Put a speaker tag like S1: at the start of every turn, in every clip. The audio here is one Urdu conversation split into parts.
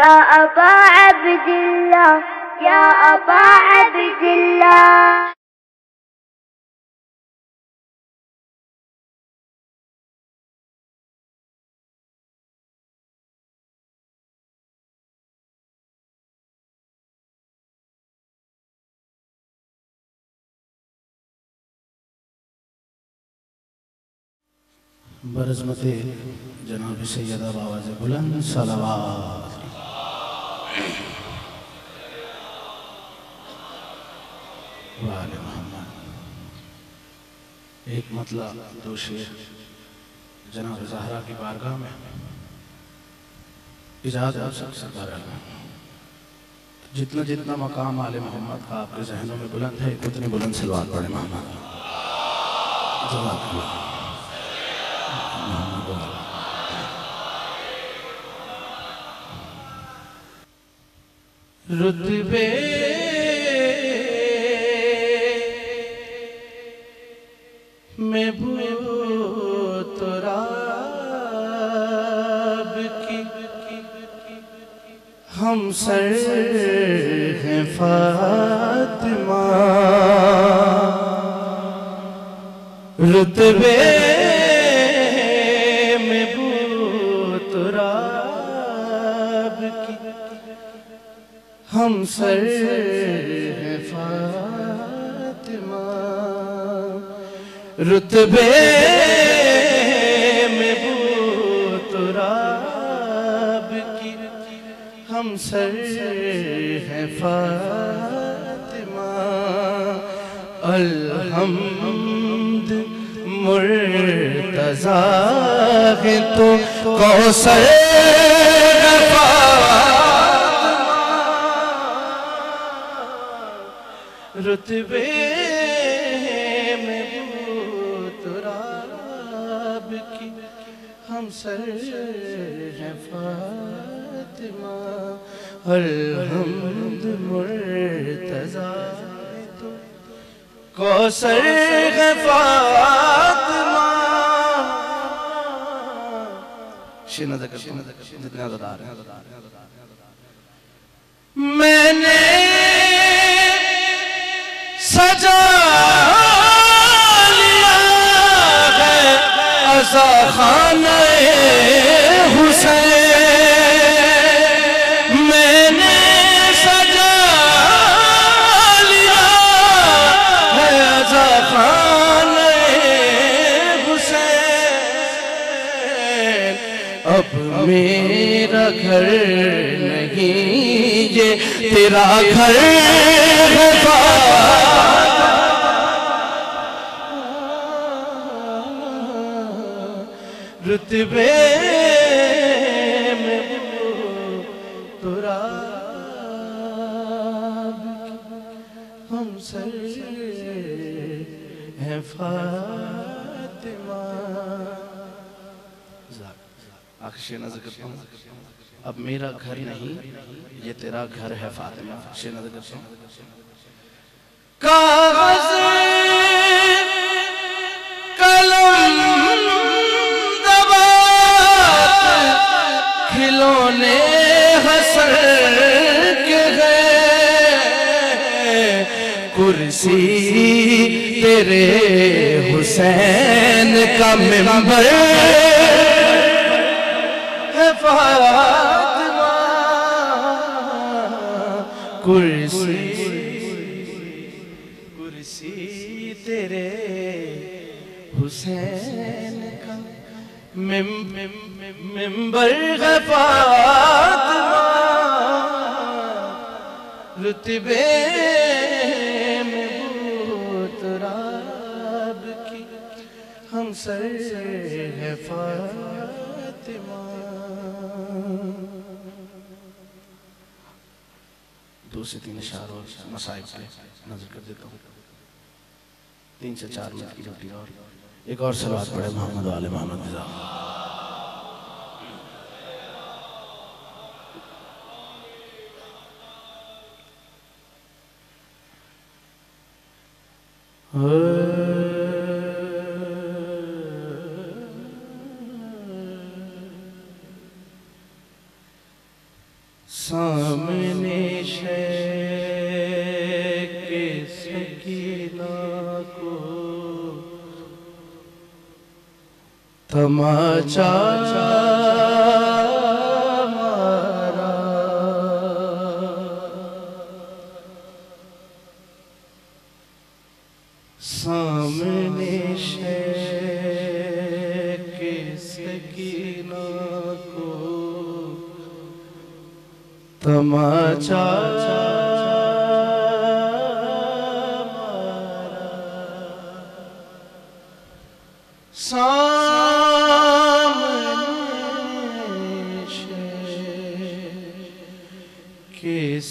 S1: يا أبا عبد الله يا أبا عبد الله.
S2: برزمت جناب سیدہ باواز بلند صلوات. وآل محمد ایک مطلب دو شیر جناب زہرہ کی بارگاہ میں اجازت آپ سب جتنا جتنا مقام آل محمد کا آپ کے ذہنوں میں بلند ہے، اتنی بلند سلوات پڑے محمد۔ جزاک اللہ۔ رتبے میں بھوت راب کی ہم سر ہیں فاطمہ رتبے سر ہیں فاطمہ۔ رتبے میں بوت راب کی ہم سر ہیں فاطمہ۔ الحمد مرتضی ہے تو کوسر رتبے میں بوت راب کی ہم سر ہیں فاطمہ، الحمد مرتضی۔ تو کوسر ہے فاطمہ۔ شنہ دکر شنہ دکر جتنے عددار ہیں خانہ حسین، میں نے سجا لیا ہے ازا خانہ حسین۔ اب میرا گھر نہیں، یہ تیرا گھر ہے۔ رتبے میں تراب ہم سر ہیں فاطمہ۔ آخر شینا ذکر کرتا ہوں۔ اب میرا گھر نہیں، یہ تیرا گھر ہے فاطمہ۔ شینا ذکر کرتا ہوں۔ کاغذ کھلونے حسن کے گئے کرسی تیرے حسین کا ممبر ہے فاطمہ کرسی کرسی تیرے حسین کا ممبر ہے فاطمہ رتبے میں راب کی، ہم سر ہے فاطمہ۔ دو سے تین اشار اور مسائب کے نظر کر دیتا ہوں۔ تین سے چار منٹ کی ڈیوٹی اور ایک اور سلوات پڑھے محمد و آل محمد رضا سامنے تماچا مارا سامنے شیخ کے سکینہ کو تماچا سامنے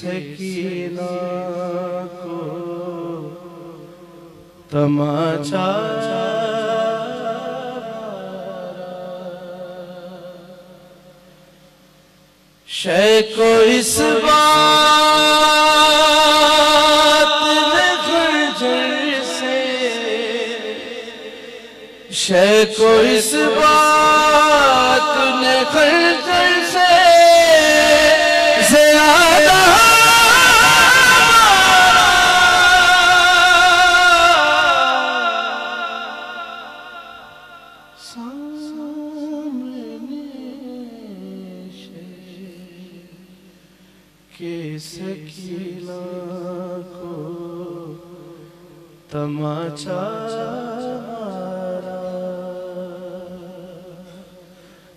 S2: سکینہ کو تماچا شے کو اس بات نے خنجر سے شے کو اس بات نے خنجر سے تماچا مارا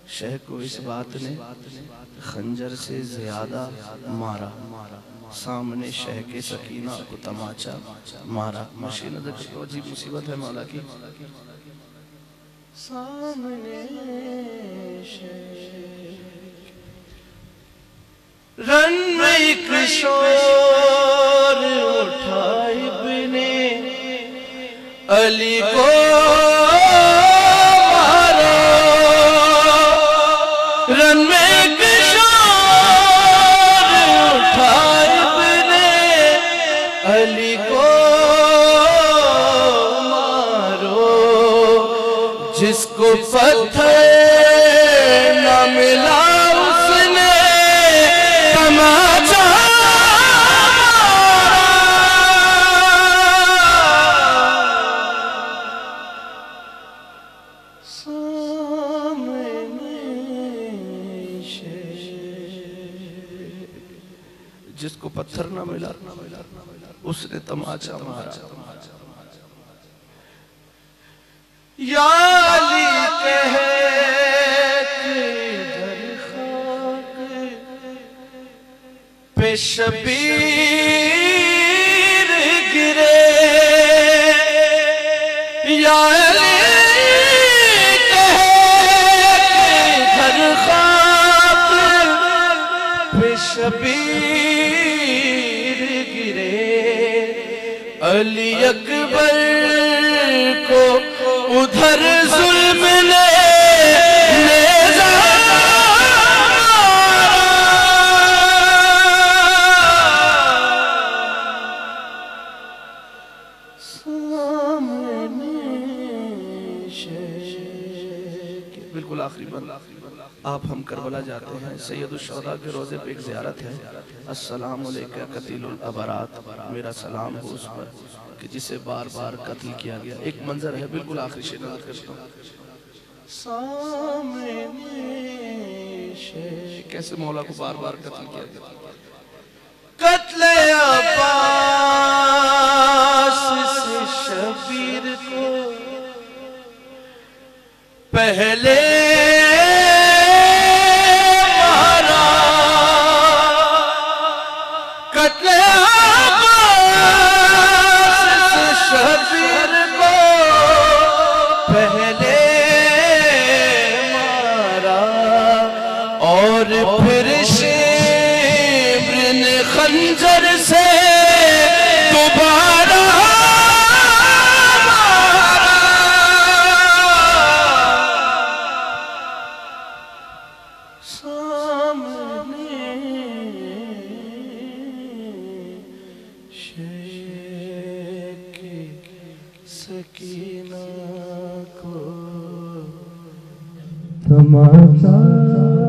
S2: شیخ کو اس بات نے خنجر سے زیادہ مارا۔ سامنے شہ کے سکینہ کو تماچا مارا۔ مشین ذکر کو عجیب مصیبت ہے مولا کی۔ سامنے شہ رن میں ایک شور علی کو مارا۔ رن میں ایک اٹھائے اٹھا ابن علی کو مارو۔ جس کو پتھر پتھر نہ ملا۔ اس نے تماچا مارا۔ یا علی کہے پہ شبیر گرے۔ یا علی کہے کہ در پہ شبیر علی اکبر بالکل آپ ہم کربلا جاتے ہیں، سید الشہداء کے روزے پہ ایک زیارت ہے۔ السلام علیکہ قتیل الابرات۔ میرا سلام ہو اس پر کہ جسے بار بار قتل کیا گیا۔ ایک منظر ہے، بالکل آخری شیخ نظر کرتا ہوں۔ سامنے شیخ۔ کیسے مولا کو بار بار قتل کیا گیا؟ قتل عباس سے شبیر کو پہلے پھر شیبر نے خنجر سے دوبارہ سامنے شیخ سکینہ کو
S3: تماشا۔